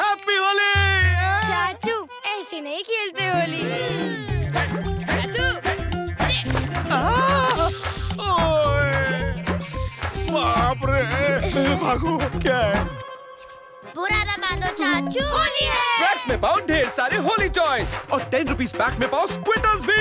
Happy Holi चाचू ऐसे नहीं खेलते होली। चाचू! बाप रे! भागो क्या है? बुरा दबा दो चाचू। होली है बैग्स में पाओ ढेर सारे होली टॉयज और टेन रुपीज़ पैक में पाओ स्क्विटर्स भी।